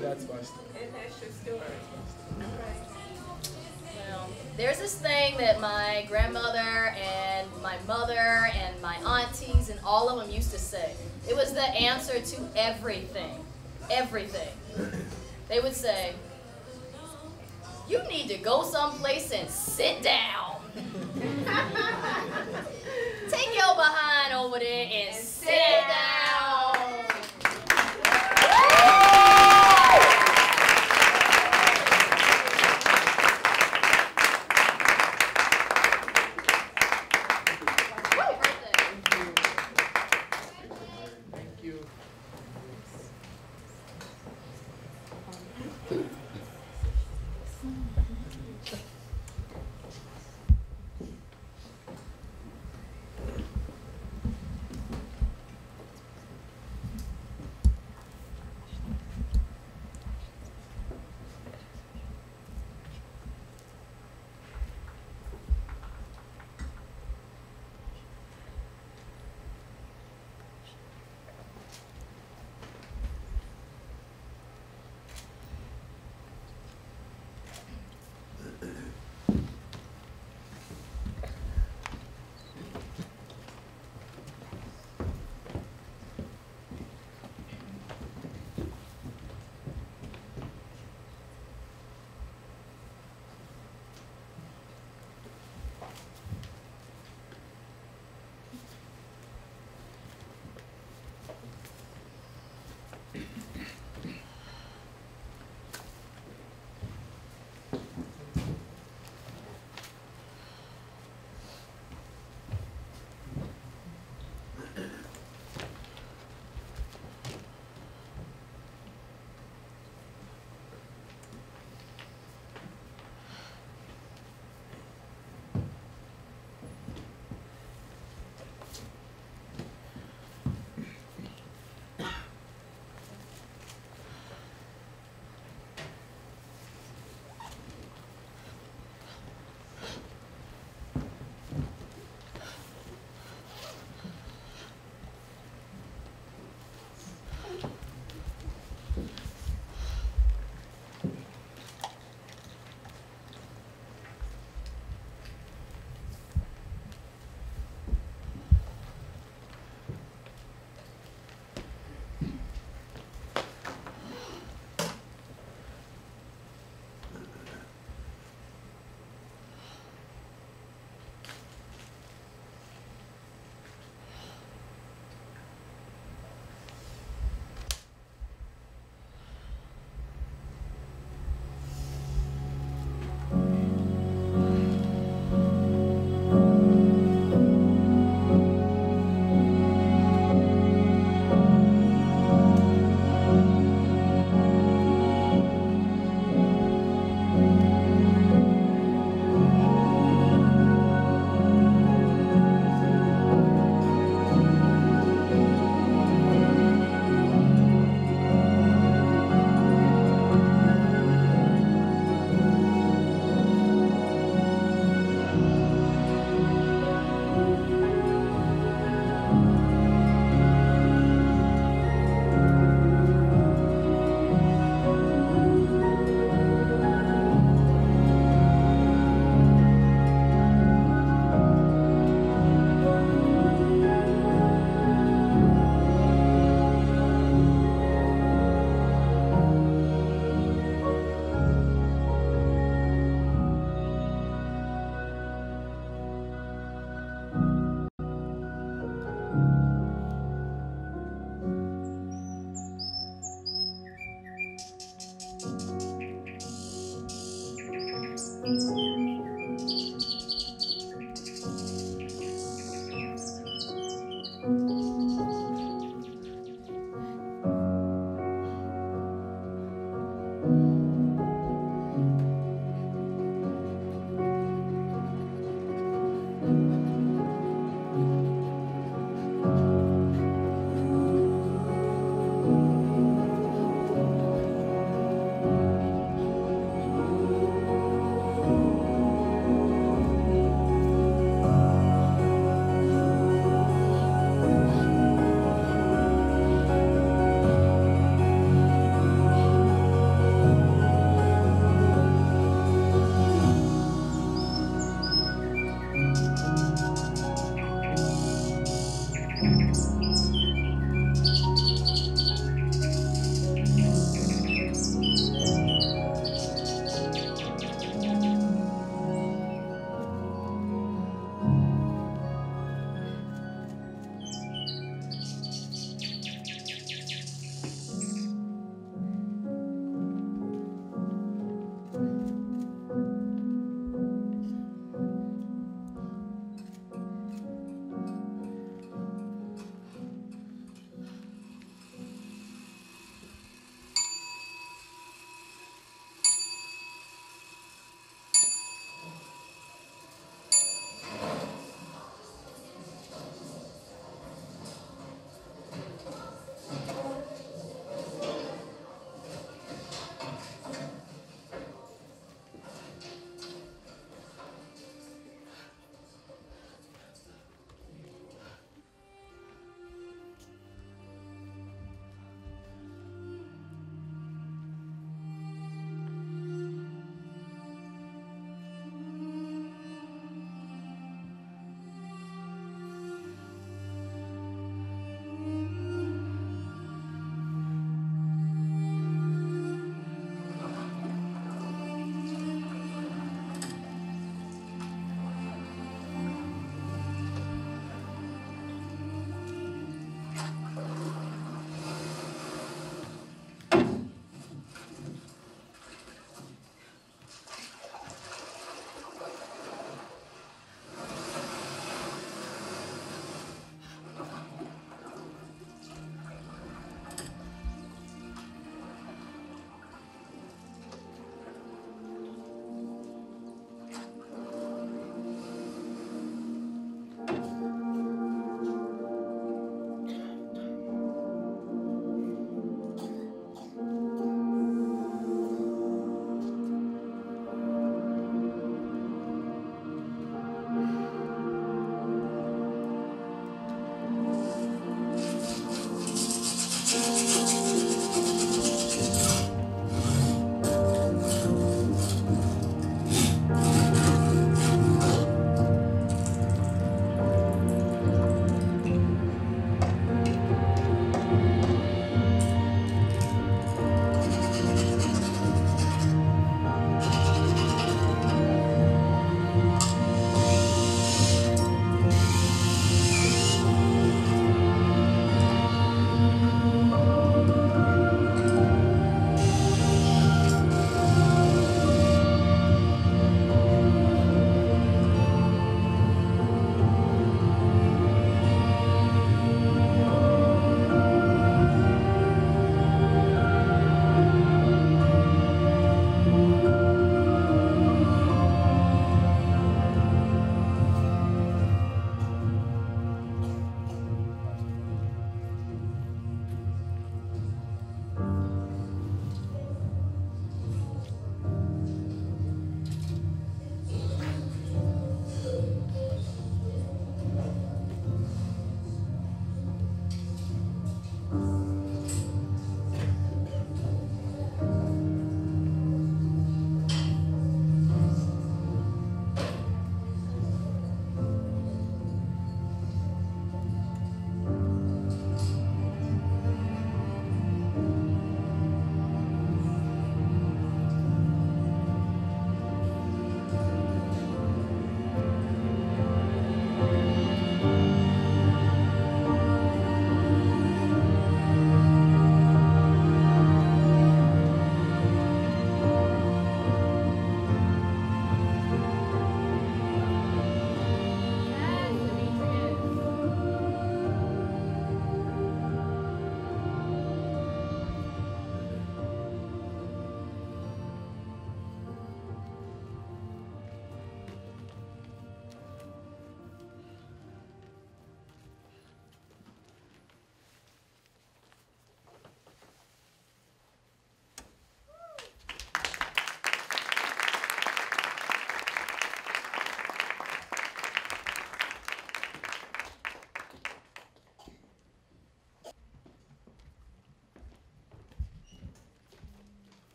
that's my story. And that's your story. Well, there's this thing that my grandmother and my mother and my aunties and all of them used to say. It was the answer to everything. Everything. They would say, You need to go someplace and sit down. <laughs> Take your behind over there and sit down.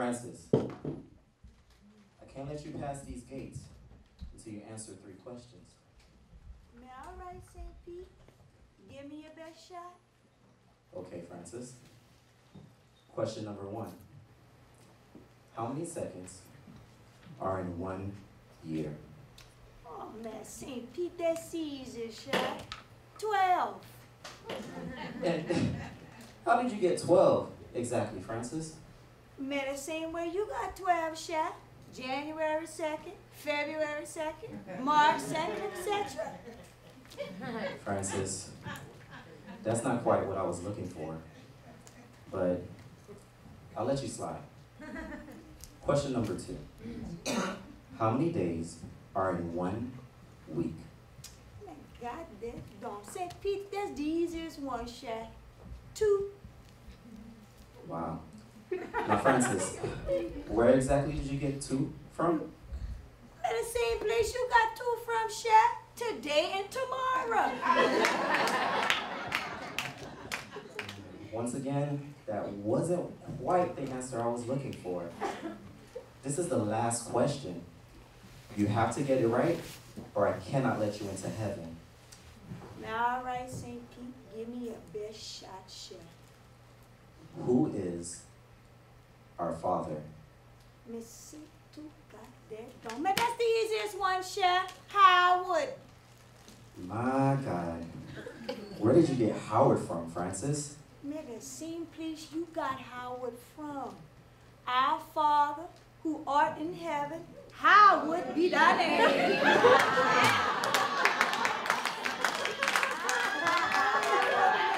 Francis, I can't let you pass these gates until you answer three questions. May I write St. Pete? Give me your best shot. Okay, Francis. Question number one. How many seconds are in one year? Oh man, St. Pete, that's easy shot. Twelve. <laughs> How did you get 12 exactly, Francis? Same way you got twelve shot. January second, February second, March second, etc. <laughs> Francis, that's not quite what I was looking for, but I'll let you slide. Question number two. How many days are in one week? God damn, don't St. Pete, that's the easiest one shot. Two. Wow. Now, Francis, where exactly did you get two from? Man, the same place you got two from shot. Today and tomorrow. Once again, that wasn't quite the answer I was looking for. This is the last question. You have to get it right, or I cannot let you into heaven. now, all right, St. Pete, give me your best shot shot. Who is our Father? Missy, two got that. Don't man, that's the easiest one, shot. Howard. My God. Where did you get Howard from, Francis? Man, the same place you got Howard from. Our Father, who art in heaven, hallowed be thy name. <laughs>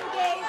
Engaged,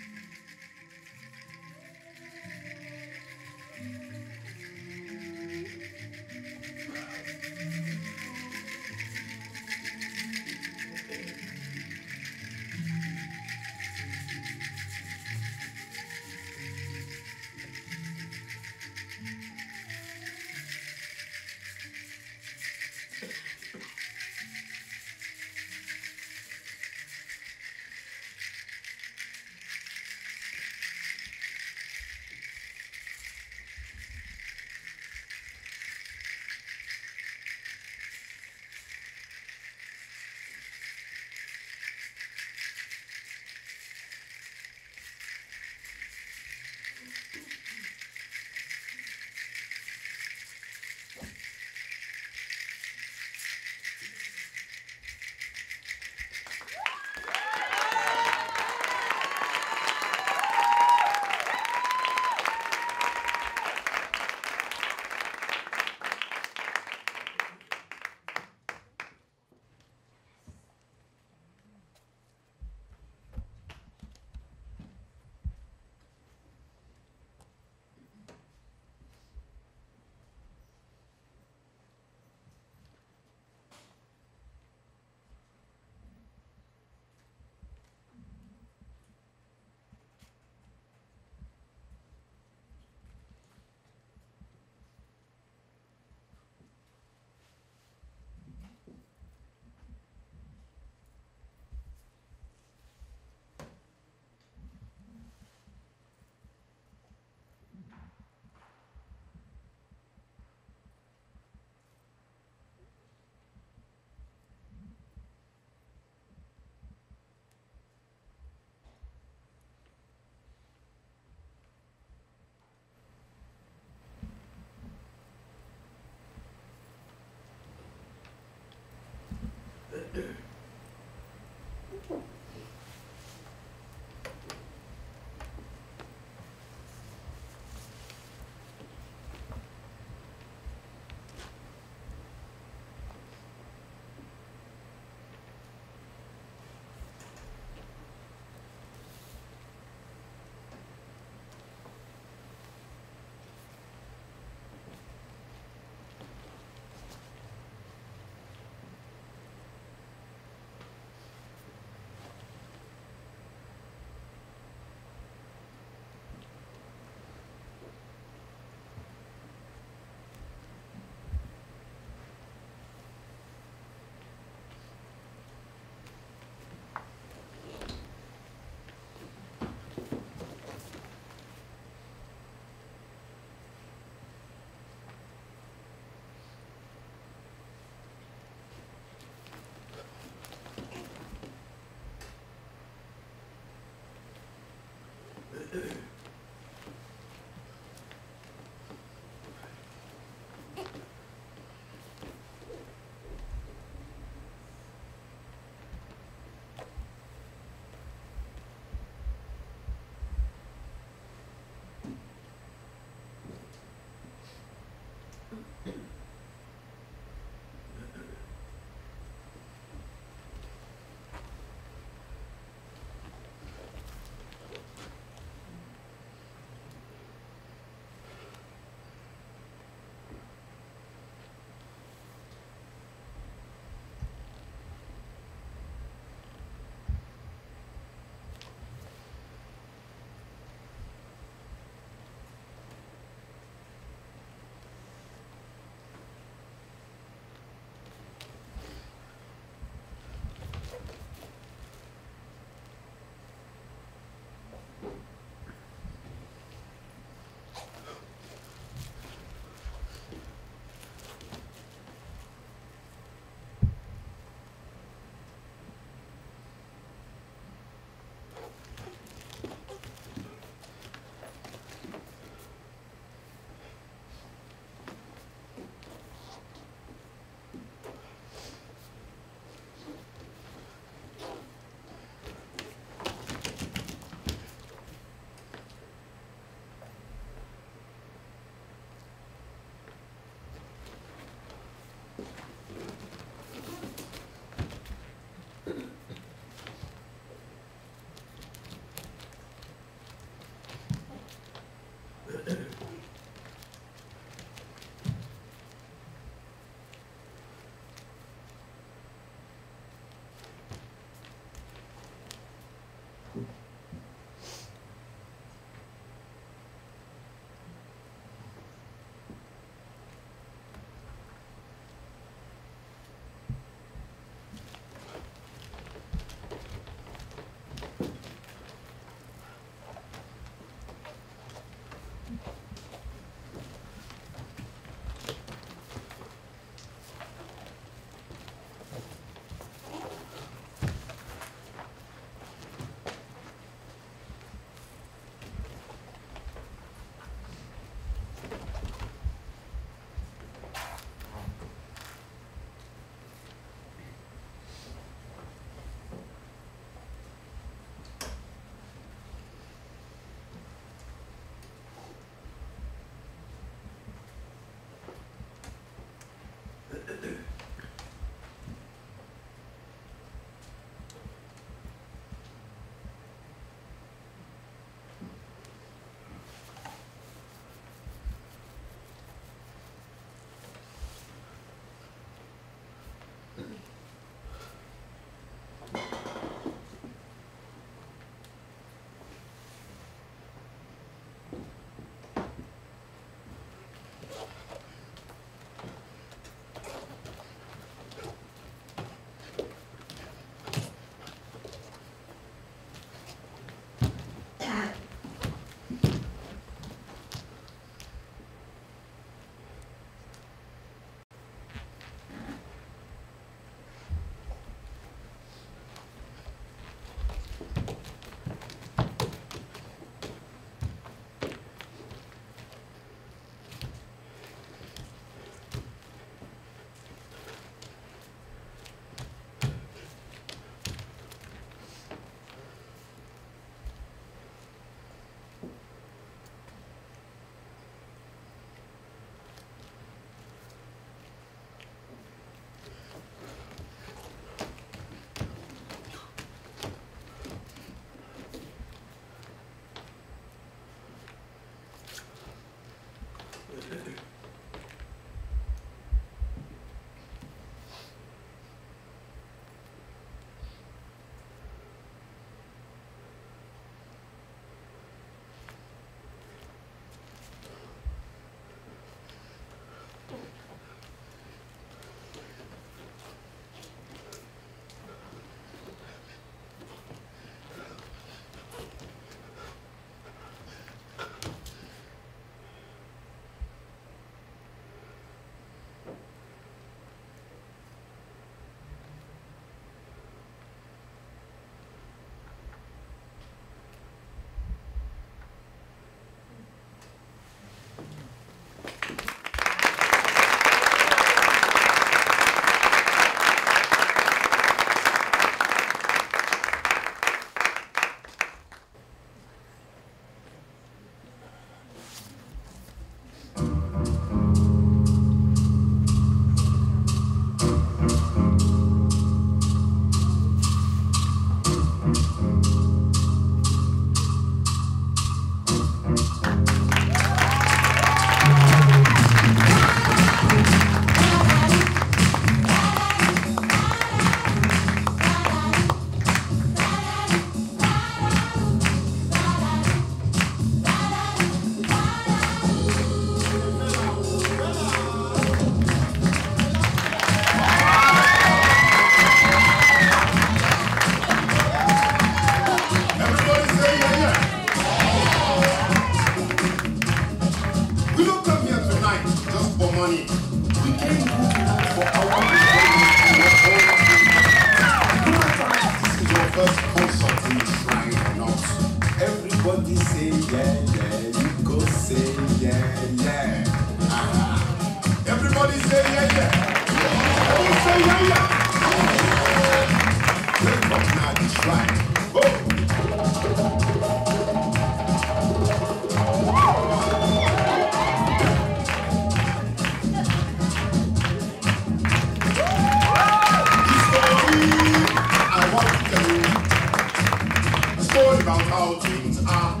about how things are.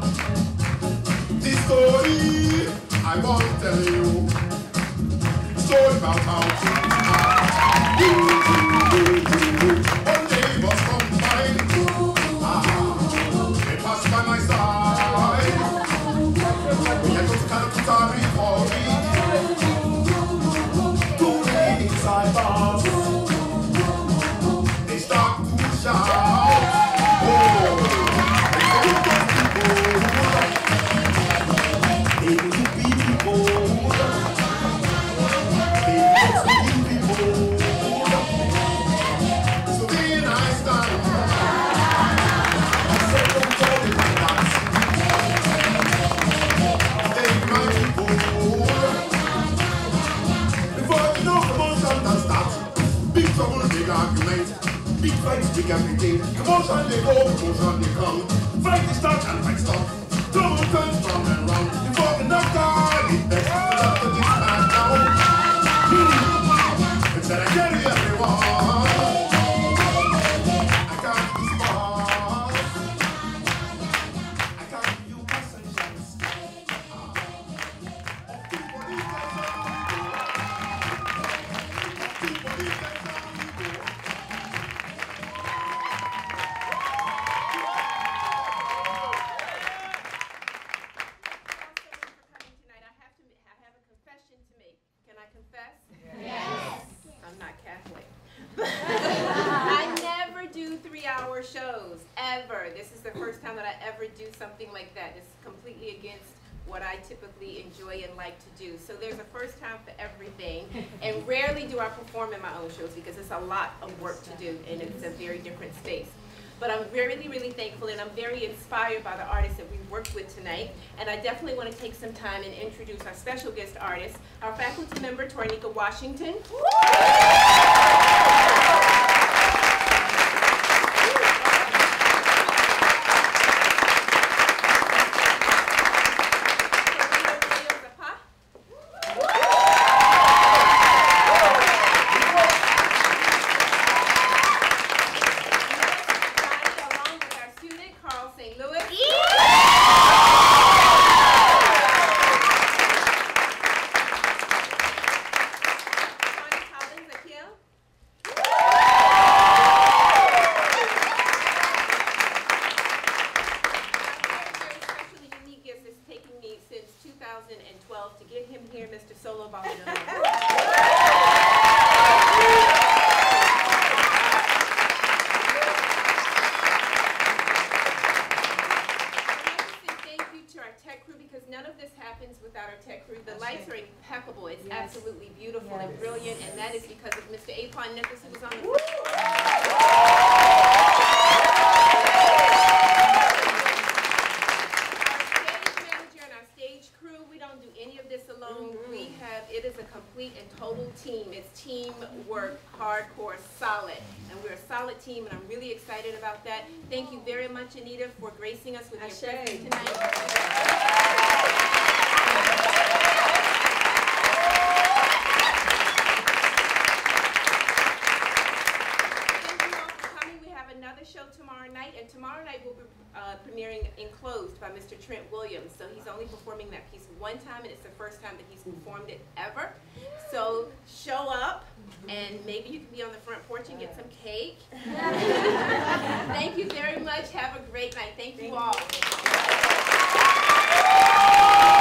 This story I want to tell you. Story about how things are. Come on, they go. Come on, they come. I definitely want to take some time and introduce our special guest artist, our faculty member, Tornika Washington. and maybe you can be on the front porch and get some cake. <laughs> Thank you very much. Have a great night. Thank, Thank you all. You.